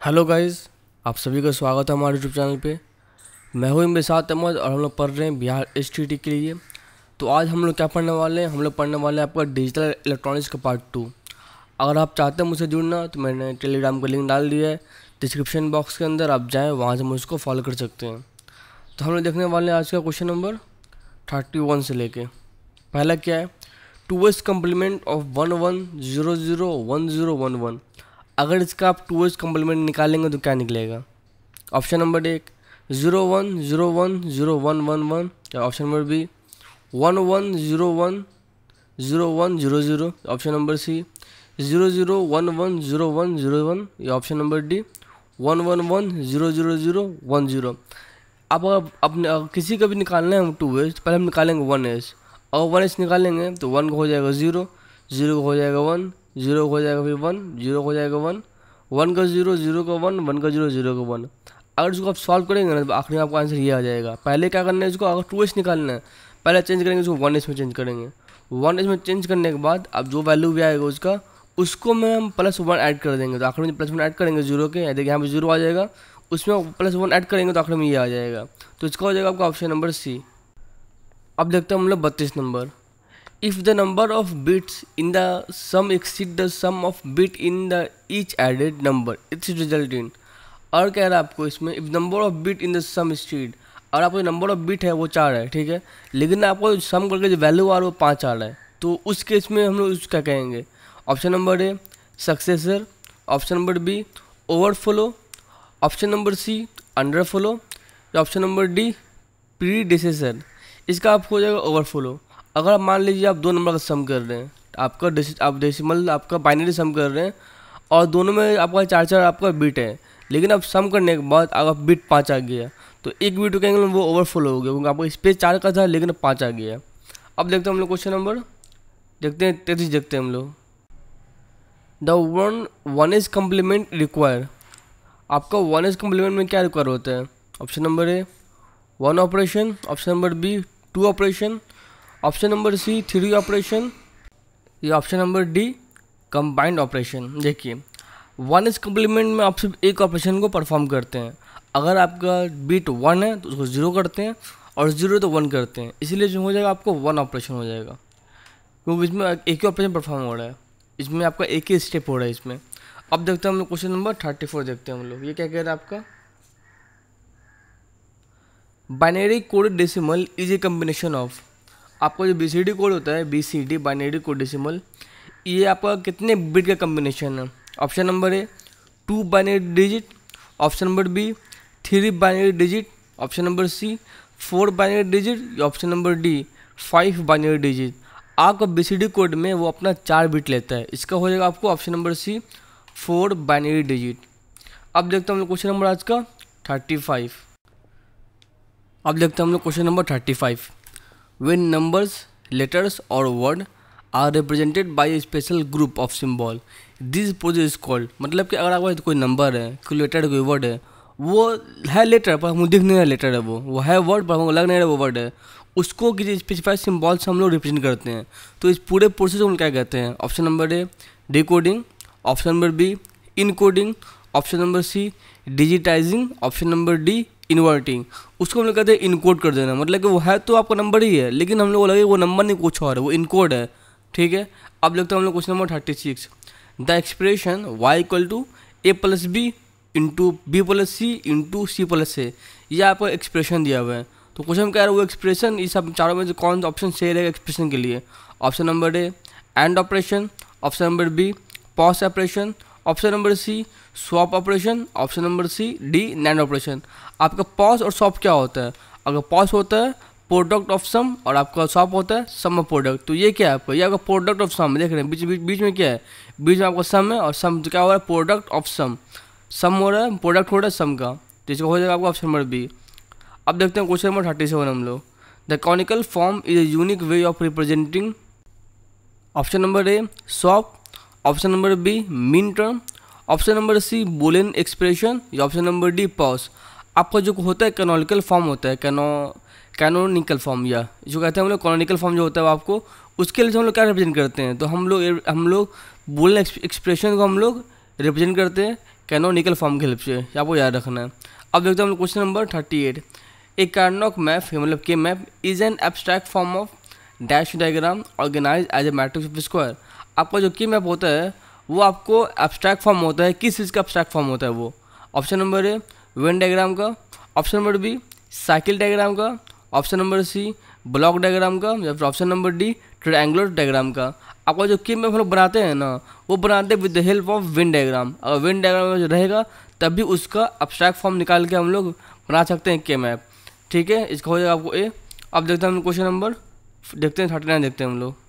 Hello guys, आप सभी का स्वागत है हमारे यूट्यूब चैनल पे। मैं हूँ मेरे साथ अहमद और हम लोग पढ़ रहे हैं बिहार एस के लिए। तो आज हम लोग क्या पढ़ने वाले हैं? हम लोग पढ़ने वाले हैं आपका डिजिटल इलेक्ट्रॉनिक्स का पार्ट टू अगर आप चाहते हैं मुझसे जुड़ना तो मैंने टेलीग्राम का लिंक डाल दिया है। डिस्क्रिप्शन बॉक्स के अंदर आप जाएँ, वहाँ से मुझको फॉलो कर सकते हैं। तो हम लोग देखने वाले हैं आज का क्वेश्चन नंबर थर्टी वन से लेके। पहला क्या है? Two's complement of one one zero zero one zero one one. अगर इसका आप टू एस कम्प्लीमेंट निकालेंगे तो क्या निकलेगा? ऑप्शन नंबर एक zero one zero one zero one one one या option number B one one zero one zero one zero zero option number C zero zero one one zero one zero one या option number D one one one zero zero zero one zero अब अगर अपने किसी का भी निकालना है हम टू एस पहले हम निकालेंगे वन एस और वन एस निकालेंगे तो वन का हो जाएगा ज़ीरो ज़ीरो का हो जाएगा वन ज़ीरो हो जाएगा फिर वन, ज़ीरो हो जाएगा वन वन का ज़ीरो ज़ीरो का वन वन का ज़ीरो, ज़ीरो का वन। अगर इसको आप सॉल्व करेंगे ना तो आखिर में आपका आंसर ये आ जाएगा। पहले क्या करना है इसको, अगर टू निकालना है, पहले चेंज करेंगे इसको वन एस में चेंज करेंगे। वन एस में चेंज करने के बाद, अब जो वैल्यू भी आएगा उसका, उसको में हम प्लस वन ऐड कर देंगे। तो आखिर में प्लस वन ऐड करेंगे ज़ीरो के देखिए यहाँ पर ज़ीरो आ जाएगा, उसमें प्लस वन ऐड करेंगे तो आखिर में ये आ जाएगा। तो इसका हो जाएगा आपका ऑप्शन नंबर सी अब देखते हैं हम लोग बत्तीस number if the number of bits in the sum exceed the sum of bit in the each added number it's result in और कह रहा है आपको इसमें if number of bit in the sum street और आपको नंबर ऑफ़ बिट है वो चार है, ठीक है? लेकिन आपको सम करके जो वैल्यू आ रहा है वो पाँच आ रहा है। तो उस केस में हम लोग उसका कहेंगे? Option number A successor option number B overflow option number C underflow option number D predecessor इसका आपको हो जाएगा ओवरफ्लो अगर आप मान लीजिए आप दो नंबर का सम कर रहे हैं, आपका आप डेसिमल आपका बाइनरी सम कर रहे हैं, और दोनों में आपका चार चार आपका बीट है, लेकिन अब सम करने के बाद अगर बीट पाँच आ गया तो एक बीट कहेंगे वो ओवरफ्लो हो गया, क्योंकि आपका स्पेस चार का था, लेकिन पाँच आ गया। अब देखते हैं हम लोग क्वेश्चन नंबर देखते हैं, तैतीस देखते हैं हम लोग। The one one is complement require आपका वन इज़ कम्प्लीमेंट में क्या रिक्वायर होता है? Option number A one operation option number B two operation option number C three operation या option number D combined operation देखिए वन इज़ कम्प्लीमेंट में आप सिर्फ़ एक ऑपरेशन को परफॉर्म करते हैं। अगर आपका बीट वन है तो उसको ज़ीरो करते हैं, और ज़ीरो तो वन करते हैं। इसीलिए जो हो जाएगा, आपको वन ऑपरेशन हो जाएगा। क्योंकि इसमें एक ही ऑपरेशन परफॉर्म हो रहा है। इसमें आपका एक ही स्टेप हो रहा है इसमें। अब देखते हैं हम लोग क्वेश्चन नंबर थर्टी फोर देखते हैं हम लोग। ये क्या कह रहा है आपका? Binary code decimal is a combination of आपका जो बी सी डी कोड होता है B C D binary code decimal ये आपका कितने बिट का कम्बिनेशन है? Option number A two binary digit option number B three binary digit option number C four binary digit या option number D five binary digit आपका B C D code में वो अपना चार बिट लेता है। इसका हो जाएगा आपको option number C four binary digit अब देखते हैं हम लोग क्वेश्चन नंबर आज का थर्टी फाइव अब देखते हैं हम लोग question number thirty five when numbers, letters or word are represented by a special group of symbol. This process is called मतलब कि अगर आपका कोई नंबर है, कोई लेटर कोई वर्ड है, वो है लेटर पर हम दिख नहीं रहा लेटर है वो। वो है वर्ड पर हमको लग नहीं रहा वो वर्ड है। उसको किसी स्पेसिफाइड सिम्बॉल से हम लोग रिप्रेजेंट करते हैं। तो इस पूरे प्रोसेस को हम क्या कहते हैं? Option number A decoding option number B encoding option number C digitising option number D inverting उसको हम लोग कहते हैं इनकोड कर देना। मतलब कि वो है तो आपका नंबर ही है, लेकिन हम लोग को लगे वो नंबर नहीं, कुछ और है, वो इनकोड है। ठीक है? अब लगता है हम लोग question number thirty six the expression Y equal to A plus B into B plus C into C plus A ये आपका एक्सप्रेशन दिया हुआ है। तो क्वेश्चन क्या है, वो एक्सप्रेशन इस सब चारों में से कौन सा ऑप्शन सही रहेगा एक्सप्रेशन के लिए? Option number A AND operation option number B POS operation option number C swap operation option number C D NAND operation आपका पॉस और स्वॉप क्या होता है? अगर पॉस होता है प्रोडक्ट ऑफ़ सम और आपका स्वॉप होता है सम ऑफ़ प्रोडक्ट तो ये क्या है आपका? ये आपका प्रोडक्ट ऑफ़ सम देख रहे हैं। बीच बीच बीच में क्या है? बीच में आपका सम है, और सम क्या हो रहा है? प्रोडक्ट ऑफ़ सम सम हो रहा है प्रोडक्ट हो रहा है सम का। तो इसका हो जाएगा आपका ऑप्शन नंबर बी अब देखते हैं क्वेश्चन नंबर थर्टी सेवन हम लोग। The canonical form is a unique way of representing option number A SOP option number B minterm option number C, Boolean expression, या ऑप्शन नंबर डी पॉस आपका जो होता है कैनोनिकल फॉर्म होता है canoe canonical form या जो कहते हैं हम लोग कॉनोनिकल फॉर्म जो होता है आपको, उसके लिए हम लोग क्या रिप्रेजेंट करते हैं? तो हम लोग हम लोग बोलने एक्सप्रेशन को हम लोग रिप्रेजेंट करते हैं कैनोनिकल फॉर्म की हेल्प से। आपको याद रखना है। अब देखते हैं हम question number thirty eight a Karnaugh map मतलब K map is an abstract form of dash diagram organise as a matrix of square आपका जो की मैप होता है वो आपको एब्स्ट्रैक्ट फॉर्म होता है। किस चीज़ का एब्स्ट्रैक्ट फॉर्म होता है वो? Option number A Venn diagram का। Option number B cycle diagram का। Option number C block diagram का। या फिर option number D triangular diagram का। आपका जो की मैप हम लोग बनाते हैं ना, वो बनाते हैं with the help of Venn diagram अगर विन डायग्राम रहेगा, तब भी उसका अब्स्ट्रैक्ट फॉर्म निकाल के हम लोग बना सकते हैं के मैप ठीक है? इसका हो जाएगा आपको ए अब देखते हैं हम क्वेश्चन नंबर देखते हैं थर्टी नाइन देखते हैं हम लोग।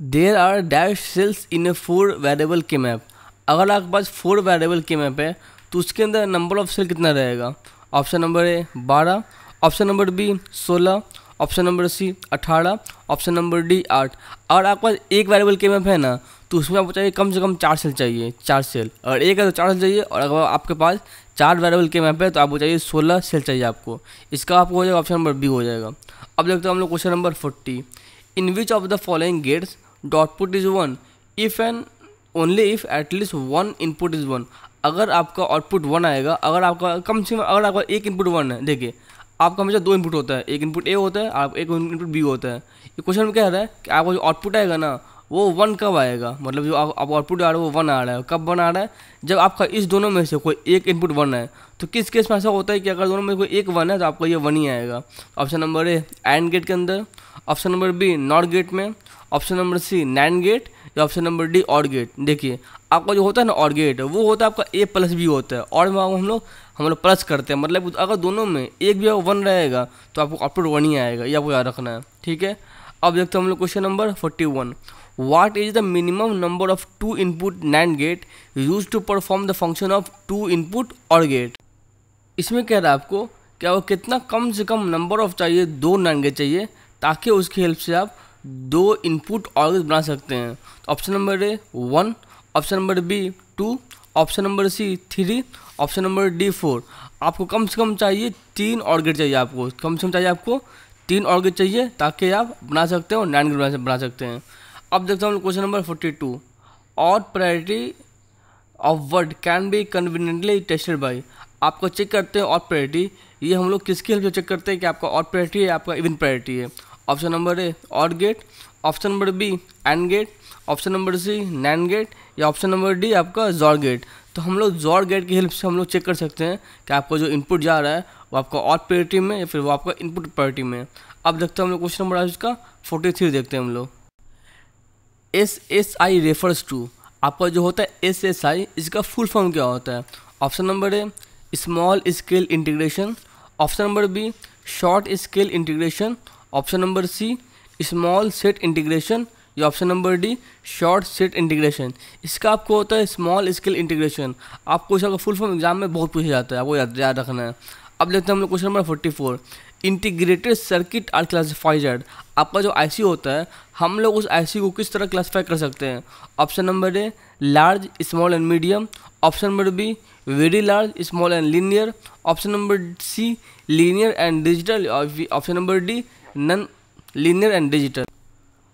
There are dash cells in a four variable K map अगर आपके पास फोर वेरिएबल के मैप है तो उसके अंदर नंबर ऑफ़ सेल कितना रहेगा? ऑप्शन नंबर ए बारह. ऑप्शन नंबर बी सोलह. ऑप्शन नंबर सी अठारह. ऑप्शन नंबर डी आठ. अगर आपके पास एक वेरिएबल के मैप है ना तो उसमें आपको चाहिए कम से कम चार सेल चाहिए, चार सेल अगर एक है तो चार सेल चाहिए, और अगर आपके पास चार वेरिएबल के मैप है तो आपको चाहिए सोलह सेल चाहिए आपको. इसका आपको हो जाएगा ऑप्शन नंबर बी हो जाएगा. अब देखते हैं हम लोग question number forty in which of the following gates output is one if and only if at least one input is one अगर आपका आउटपुट वन आएगा, अगर आपका कम से कम, अगर आपका एक इनपुट वन है, देखिए, आपका हमेशा दो इनपुट होता है, एक इनपुट ए होता है, आप एक इनपुट बी होता है। ये क्वेश्चन में क्या रहा है कि आपका जो आउटपुट आएगा ना, वो वन कब आएगा? मतलब जो आप आउटपुट आ रहा है, वो वन आ रहा है। कब वन आ रहा है? जब आपका इस दोनों में से कोई एक इनपुट वन है तो किस केस में ऐसा होता है कि अगर दोनों में कोई एक वन है तो आपका ये वन ही आएगा। Option number A AND gate के अंदर। Option number B NOT gate में। Option number C NAND gate, या option number D OR gate. देखिए, आपका जो होता है ना और गेट, वो होता है आपका ए प्लस बी होता है। और में हम लोग हम लोग प्लस करते हैं। मतलब अगर दोनों में एक भी वन रहेगा तो आपको आउटपुट वन ही आएगा, ये आपको याद रखना है। ठीक है? अब देखते हैं हम लोग question number forty one what is the minimum number of two input NAND gate use to perform the function of two input OR gate इसमें कह रहा है आपको क्या वो कितना कम से कम नंबर ऑफ़ चाहिए दो नैन गेट चाहिए, ताकि उसकी हेल्प से आप दो इनपुट और बना सकते हैं। Option number A one option number B two option number C three option number D four आपको कम से कम चाहिए तीन और गेट चाहिए आपको। कम से कम चाहिए आपको तीन और गेट चाहिए ताकि आप बना सकते हो नाइन गेट बना सकते हैं। अब देखते हैं क्वेश्चन नंबर फोर्टी टू और priority of word can be conveniently tested by आपको चेक करते हैं और प्रायोरिटी ये हम लोग किसकी हेल्प से चेक करते हैं कि आपका और प्रायोरिटी है आपका इवन प्रायोरिटी है? Option number A, OR gate, option number B, AND gate, option number C, NAND gate, या ऑप्शन नंबर डी आपका जॉर गेट। तो हम लोग जॉर गेट की हेल्प से हम लोग चेक कर सकते हैं कि आपको जो इनपुट जा रहा है, वो आपका और प्रायोरिटी में या फिर वो आपका इनपुट प्रायोरिटी में अब देखते हैं हम लोग क्वेश्चन नंबर इसका फोर्टी थ्री देखते हैं हम लोग। S S I refers to आपका जो होता है एस एस आई इसका फुल फॉर्म क्या होता है? Option number A small scale integration option number B short scale integration option number C small set integration या option number D short set integration इसका आपको होता है स्मॉल स्केल इंटीग्रेशन आपको इसका फुल फॉर्म एग्ज़ाम में बहुत पूछा जाता है, आपको याद याद रखना है। अब देखते हैं हम लोग question number forty four integrated circuit are classified आपका जो आईसी होता है, हम लोग उस आईसी को किस तरह क्लासीफाई कर सकते हैं? Option number A large small and medium option number B very large small and linear option number C linear and digital option number D non linear and digital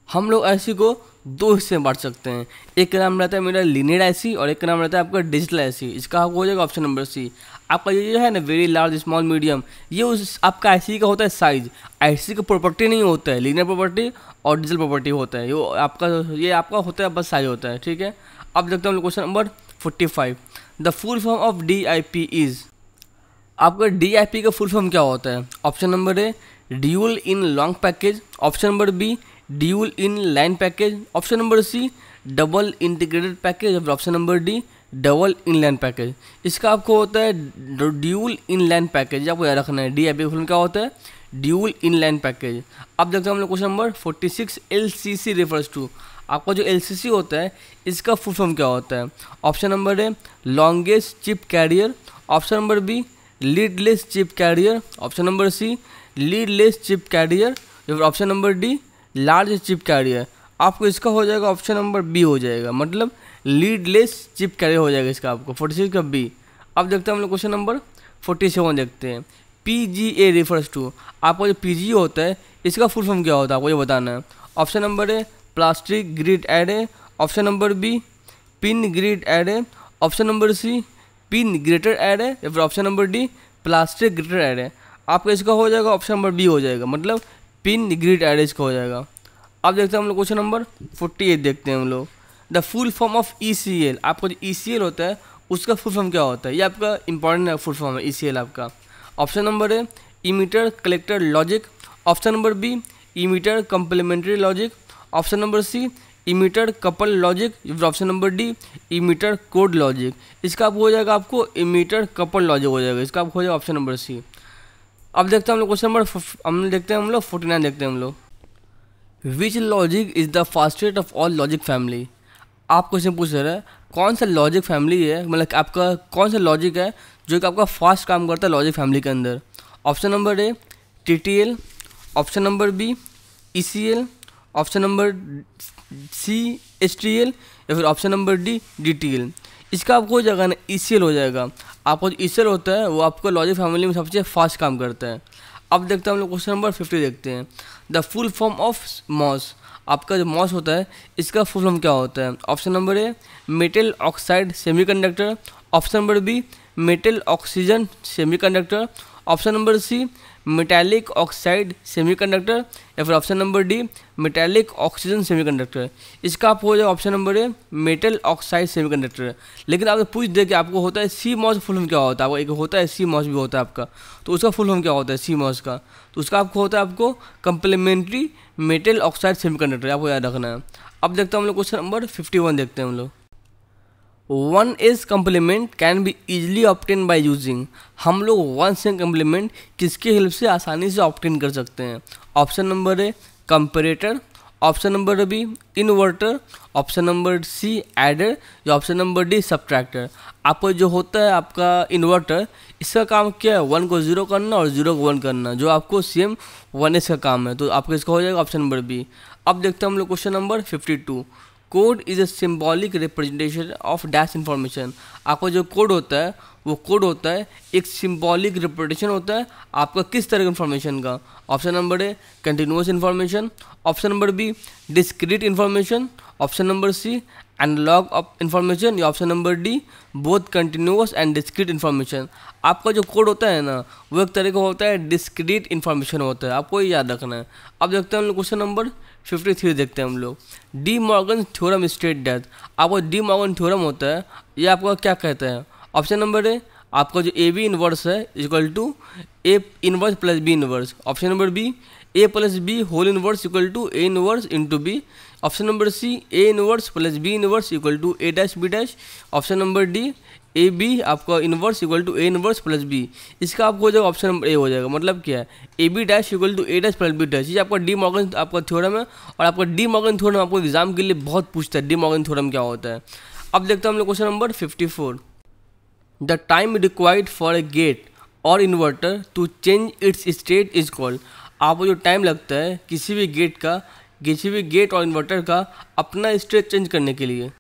हम लोग ऐसी को दो हिस्से में बांट सकते हैं। एक का नाम रहता है मेरा लीनियर ऐसी और एक का नाम रहता है आपका डिजिटल ऐसी इसका आपको हो जाएगा ऑप्शन नंबर सी आपका ये जो है ना वेरी लार्ज स्मॉल मीडियम ये उस आपका आई का होता है साइज़ आई का प्रॉपर्टी नहीं होता है। लीनियर प्रॉपर्टी और डिजिटल प्रॉपर्टी होता है। ये आपका ये आपका होता है बस साइज़ होता है। ठीक है? अब देखते हैं question number forty five the full form of D I P is आपका डी आई पी का फुल फॉर्म क्या होता है? Option number A dual in long package option number B dual in line package option number C double integrated package और option number D double in line package इसका आपको होता है dual in line package आपको याद रखना है D I P क्या होता है? ड्यूल इन लाइन पैकेज अब देखते हैं हम लोग question number forty six L C C refers to आपका जो एल सी सी होता है, इसका फुल फॉर्म क्या होता है? Option number A longest chip carrier option number B leadless chip carrier option number C leadless chip carrier या option number D, large chip carrier. आपको इसका हो जाएगा ऑप्शन नंबर बी हो जाएगा मतलब लीडलेस चिप कैरियर हो जाएगा इसका आपको, फोर्टी सिक्स का बी। अब देखते हैं हम लोग क्वेश्चन नंबर फोर्टी सेवन देखते हैं। P G A refers to आपका जो पी जी होता है, इसका फुल फॉर्म क्या होता है, आपको ये बताना है। Option number A, plastic grid array option number B, pin grid array option number C, pin greater array या फिर option number D, plastic greater array आपका इसका हो जाएगा ऑप्शन नंबर बी हो जाएगा। मतलब पिन ग्रिड एरे का हो जाएगा। अब देखते हैं हम लोग क्वेश्चन नंबर फोर्टी एट देखते हैं हम लोग। The full form of E C L आपका जो ई सी एल होता है, उसका फुल फॉर्म क्या होता है? ये आपका इंपॉर्टेंट है फुल फॉर्म है ई सी एल आपका। Option number A emitter collector logic option number B emitter complementary logic option number C emitter couple logic option number D emitter code logic इसका आप हो जाएगा आपको इमीटर कपल लॉजिक हो जाएगा। इसका आप हो जाएगा ऑप्शन नंबर सी अब देखते हैं हम लोग क्वेश्चन नंबर हम देखते हैं हम लोग फोर्टी नाइन देखते हैं हम लोग। Which logic is the fastest of all logic family आप क्वेश्चन पूछ रहे हैं, कौन सा लॉजिक फैमिली है? मतलब आपका कौन सा लॉजिक है जो कि आपका फास्ट काम करता है लॉजिक फैमिली के अंदर? Option number A T T L option number B E C L option number C H T L या फिर option number D D T L इसका आपको हो? जाएगा ना ई हो जाएगा। आपका जो ई एल होता है, वो आपको लॉजिक फैमिली में सबसे फास्ट काम करता है। अब देखते हैं हम लोग क्वेश्चन नंबर फिफ्टी देखते हैं। The full form of MOS आपका जो मॉस होता है, इसका फुल फॉर्म क्या होता है? Option number A metal oxide semiconductor option number B metal oxygen semiconductor option number C metallic oxide semiconductor या फिर option number D metallic oxygen semiconductor इसका आप हो जाए option number A metal oxide semiconductor लेकिन आपने पूछ दे कि आपको होता है सी मॉस फुल क्या होता है, आपको एक होता है सी मॉस भी होता है आपका तो उसका फुल फॉर्म क्या होता है सी मॉस का? तो उसका आपको होता है आपको कंप्लीमेंट्री मेटल ऑक्साइड सेमीकंडक्टर आपको याद रखना है। अब देखते हैं हम लोग क्वेश्चन नंबर फिफ्टी वन देखते हैं हम लोग। One is complement can be easily obtain by using हम लोग वन से कम्प्लीमेंट किसके हेल्प से आसानी से ऑप्टेन कर सकते हैं? Option number A comparator option number B inverter option number C adder या ऑप्शन नंबर डी सब्ट्रैक्टर आपको जो होता है आपका इन्वर्टर इसका काम क्या है? वन को ज़ीरो करना और ज़ीरो को वन करना, जो आपको सेम वन एस का काम है। तो आपका इसका हो जाएगा ऑप्शन नंबर बी अब देखते हैं हम लोग question number fifty two code is a symbolic representation of dash information आपका जो कोड होता है, वो कोड होता है, एक सिम्बॉलिक रिप्रेजेंटेशन होता है आपका किस तरह का इन्फॉर्मेशन का? Option number A continuous information option number B discrete information option number C analog of information या option number D both continuous and discrete information आपका जो कोड होता है ना, वो एक तरह का होता है डिस्क्रीट इन्फॉर्मेशन होता है। आपको ये याद रखना है। अब देखते हैं हम लोग क्वेश्चन नंबर फिफ्टी थ्री देखते हैं हम लोग। De Morgan theorem state that. आपको डी मॉर्गन थ्योरम होता है, ये आपका क्या कहते हैं? ऑप्शन नंबर ए, आपका जो ए बी इनवर्स है, equal to A inverse plus B inverse. Option number B, A plus B whole inverse equal to A inverse into B option number C, A inverse plus B inverse equal to A dash B dash. Option number D A B आपका inverse equal to A inverse plus B. इसका आपको हो जाएगा option number ए हो जाएगा मतलब क्या है? A B dash equal to A dash plus B dash. ये आपका डी मॉर्गन आपका थ्योरम है और आपका डी मॉर्गन थ्योरम आपको एग्ज़ाम के लिए बहुत पूछता है, डी मॉर्गन थ्योरम क्या होता है। अब देखते हैं हम लोग question number fifty four. The time required for a gate or inverter to change its state is called. आपको जो टाइम लगता है किसी भी गेट का, किसी भी गेट और इन्वर्टर का अपना स्टेट चेंज करने के लिए।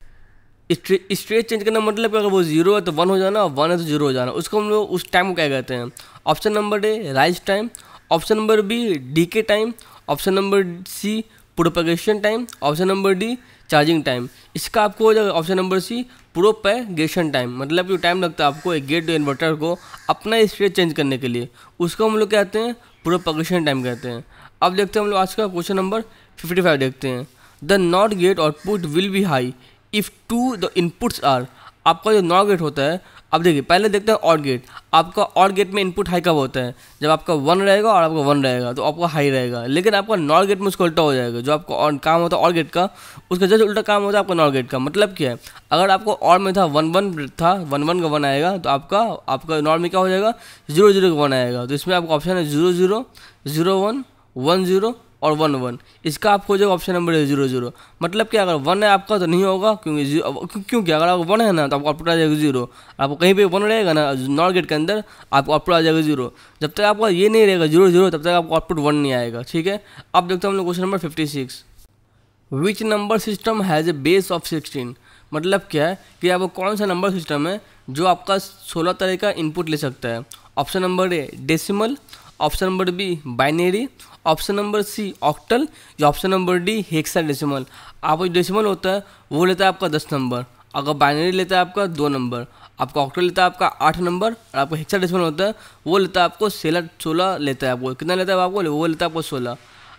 स्टेट चेंज करना मतलब अगर वो ज़ीरो है तो वन हो जाना, और वन है तो ज़ीरो हो जाना। उसको हम लोग उस टाइम को क्या कहते हैं? Option number A rise time option number B decay time option number C propagation time option number D charging time इसका आपको हो जाएगा option number C propagation time मतलब जो टाइम लगता है आपको एक गेट इन्वर्टर को अपना स्टेट चेंज करने के लिए। उसको हम लोग कहते हैं? प्रोपगेशन टाइम कहते हैं। अब देखते हैं हम लोग आज का क्वेश्चन नंबर फिफ्टी फाइव देखते हैं। The NOT gate output will be high if two the inputs are आपका जो नॉट गेट होता है, अब देखिए, पहले देखते हैं और गेट आपका और गेट में इनपुट हाई कब होता है? जब आपका वन रहेगा और आपका वन रहेगा तो आपका हाई रहेगा। लेकिन आपका नॉट गेट में उसका उल्टा हो जाएगा। जो आपका और काम होता है और गेट का, उसका जैसे उल्टा काम होता है आपका नॉर गेट का। मतलब क्या है? अगर आपको और में था वन वन था वन वन का वन आएगा तो आपका आपका नॉट में क्या हो जाएगा? ज़ीरो ज़ीरो का वन आएगा। तो इसमें आपका ऑप्शन है zero zero zero one one zero और वन वन। इसका आपको जो ऑप्शन नंबर है ज़ीरो ज़ीरो मतलब कि अगर वन है, आपका तो नहीं होगा, क्योंकि क्योंकि अगर आपको वन है ना तो आपको आउटपुट आ जाएगा ज़ीरो आपको कहीं पे वन रहेगा ना नॉट गेट के अंदर, आपको आउटपुट आ जाएगा ज़ीरो जब तक आपका ये नहीं रहेगा ज़ीरो ज़ीरो तब तक आपको आउटपुट वन नहीं आएगा, ठीक है? अब देखते हैं हम लोग question number fifty six which number system has a base of sixteen मतलब क्या है कि आपको कौन सा नंबर सिस्टम है जो आपका सोलह तरह का इनपुट ले सकता है? Option number A decimal option number B binary, option number C octal, या option number D hexadecimal आपका जो डेसिमल होता है, वो लेता है आपका दस नंबर। अगर बाइनरी लेता है आपका दो नंबर। आपका ऑक्टल लेता है आपका आठ नंबर, और आपका हेक्सा डेसिमल होता है, वो लेता है आपको सेलर सोलह लेता है आपको। कितना लेता है आपको? वो लेता है आपको सोलह।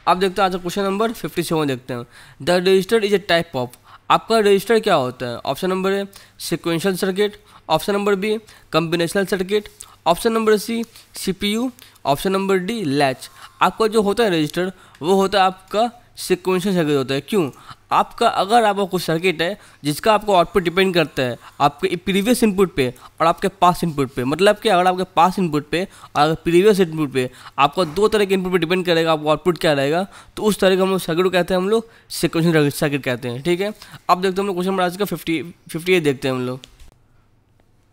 आप देखते हैं आज क्वेश्चन नंबर फिफ्टी सेवन देखते हैं। The register is a type of आपका रजिस्टर क्या होता है? Option number A sequential circuit option number B combinational circuit option number C CPU option number D, latch. आपका जो होता है रजिस्टर वो होता है आपका सिक्वेंशियल सर्किट होता है। क्यों? आपका, अगर आपका कुछ सर्किट है, जिसका आपको आउटपुट डिपेंड करता है, आपके प्रीवियस इनपुट पे और आपके पास इनपुट पे मतलब कि अगर आपके पास इनपुट पे और प्रीवियस इनपुट पे आपका दो तरह के इनपुट पे डिपेंड करेगा, आपका आउटपुट क्या रहेगा तो उस तरह का हम लोग सर्किट कहते हैं, हम लोग सिक्वेंशियल सर्किट कहते हैं, ठीक है? अब देखते हैं हम लोग क्वेश्चन नंबर आज का फिफ्टी फिफ्टी देखते हैं हम लोग।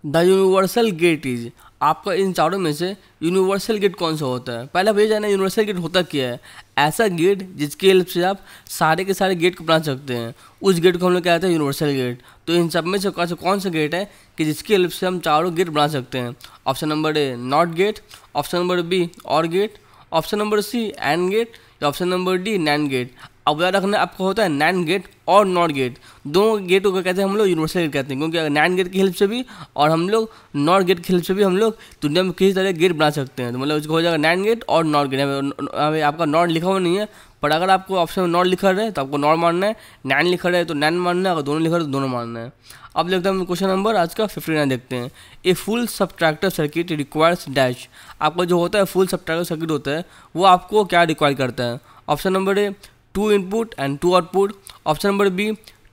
The universal gate is. आपका इन चारों में से यूनिवर्सल गेट कौन सा होता है? पहला भैया जाना यूनिवर्सल गेट होता क्या है? ऐसा गेट जिसकी हेल्प से आप सारे के सारे गेट को बना सकते हैं। उस गेट को हम लोग कहते हैं यूनिवर्सल गेट। तो इन सब में से कौन सा कौन सा गेट है कि जिसकी हेल्प से हम चारों गेट बना सकते हैं? Option number A NOT gate option number B OR gate option number C AND gate या option number D NAND gate अब याद रखना, आपको होता है नैन गेट और नॉट गेट दोनों गेटों को कहते हैं हम लोग? यूनिवर्सल गेट कहते हैं, क्योंकि अगर नैन गेट की हेल्प से भी और हम लोग नॉट गेट की हेल्प से भी हम लोग दुनिया में किसी तरह गेट बना सकते हैं। तो मतलब उसको हो जाएगा नैन गेट और नॉट गेट हमें आपका नॉट लिखा हुआ नहीं है, पर अगर आपको ऑप्शन में नॉट लिखा रहे तो आपको नॉट मानना है। नैन लिखा रहे तो नैन मानना है। अगर दोनों लिखा रहे तो दोनों मानना है। अब देखते हैं क्वेश्चन नंबर आज का फिफ्टी नाइन देखते हैं। A full subtractor circuit requires dash आपका जो होता है फुल सब्ट्रैक्टर सर्किट होता है, वो आपको क्या रिक्वायर करता है? Option number A 2 input and 2 output. Option number b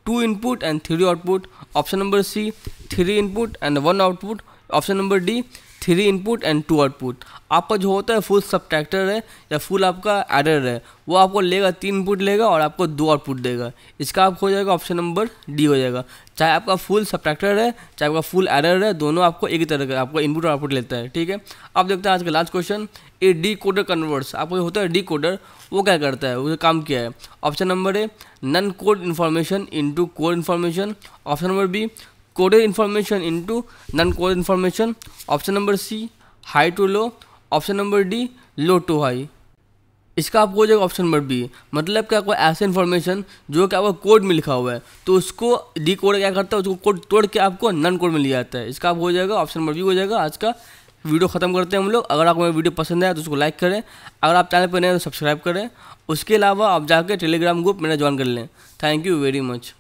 2 input and 3 output. Option number c 3 input and 1 output. Option number d three input and two output आपका जो होता है फुल सब्ट्रैक्टर है, या फुल आपका एडर है, वो आपको लेगा, तीन इनपुट लेगा और आपको दो आउटपुट देगा। इसका आपको हो जाएगा ऑप्शन नंबर डी हो जाएगा। चाहे आपका फुल सब्ट्रैक्टर है, चाहे आपका फुल एडर है, दोनों आपको एक ही तरह का, आपको इनपुट और आउटपुट लेता है, ठीक है? अब देखते हैं आज का last question a decoder converts आपको होता है डी कोडर वो क्या करता है? उसका काम क्या है। Option number A non code information into code information option number B coded information into non-coded information option number C, high to low, option number D, low to high. इसका आपको हो जाएगा ऑप्शन नंबर बी। मतलब क्या कोई ऐसा information जो कि आपको कोड में लिखा हुआ है तो उसको डी कोड क्या करता है, उसको कोड तोड़ के आपको नन कोड में लिया जाता है। इसका आप हो जाएगा ऑप्शन नंबर बी हो जाएगा। आज का वीडियो ख़त्म करते हैं हम लोग। अगर आपको मेरी वीडियो पसंद आया तो उसको लाइक करें। अगर आप चैनल पर नए तो सब्सक्राइब करें। उसके अलावा आप जाकर टेलीग्राम ग्रुप मेरा ज्वाइन कर लें। Thank you very much.